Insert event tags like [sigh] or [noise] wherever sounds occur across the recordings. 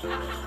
Ha [laughs] ha!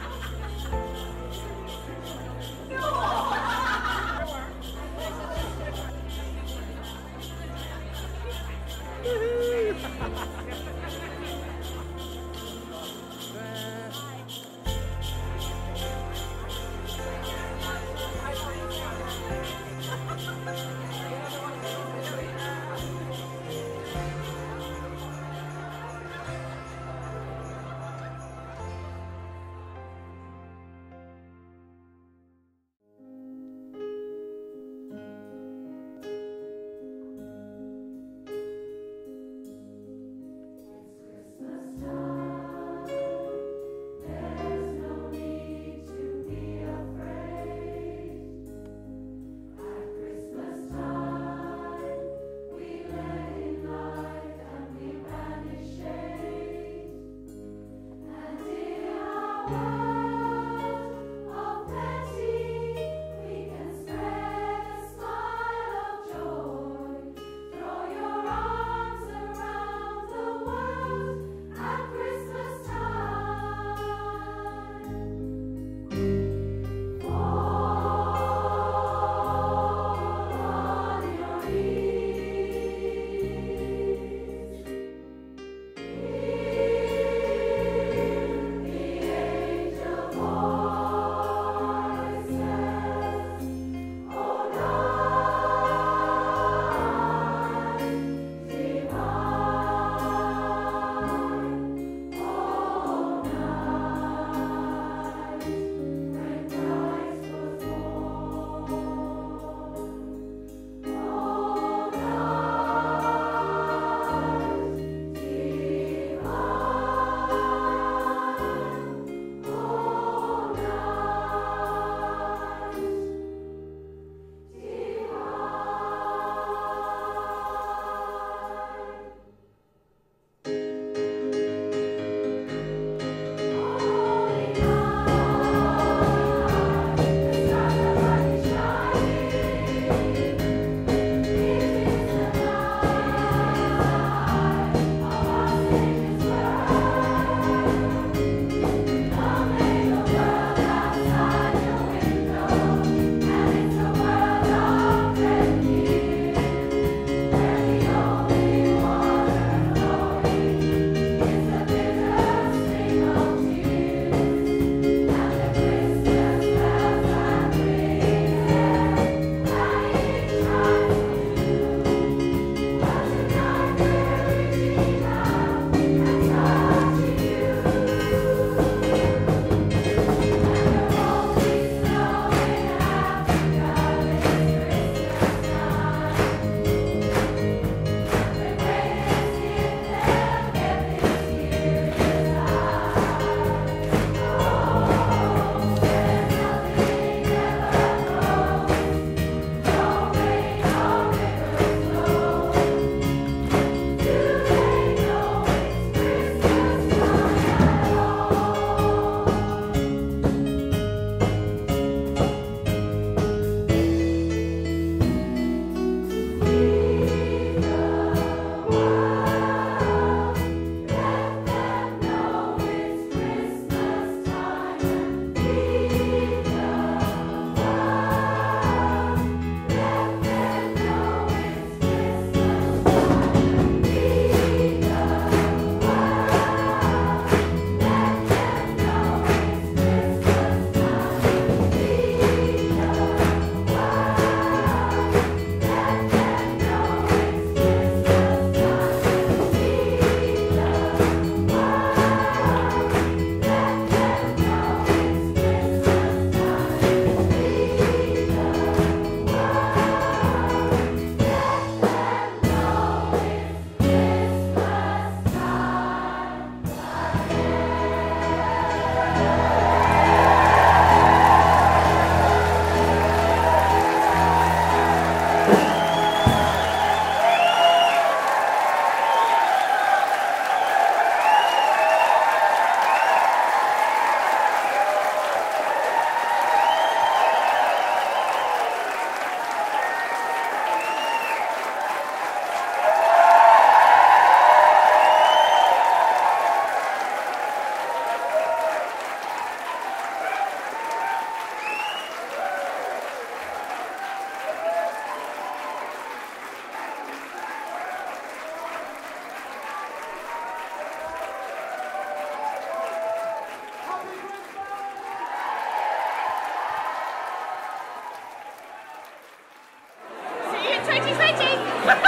He's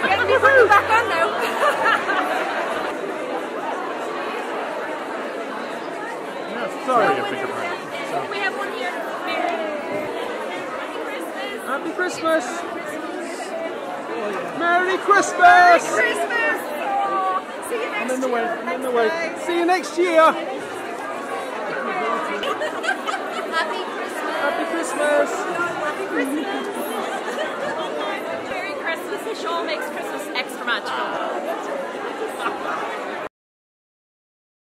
ready. Get me back on now. Yeah, sorry, I picked up right. We have one here. Merry Christmas. Merry Christmas! Christmas. Oh, see you next I'm in the way, year. I'm in the way. See you next year! Happy Christmas. Happy Christmas! Happy Christmas. Christmas. Makes Christmas extra magical.